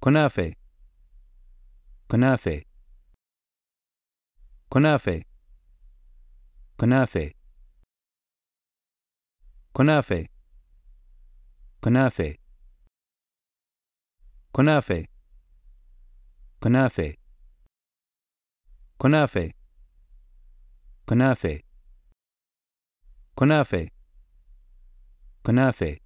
kunafe kunafe kunafe kunafe kunafe kunafe kunafe kunafe kunafe kunafe kunafe kunafe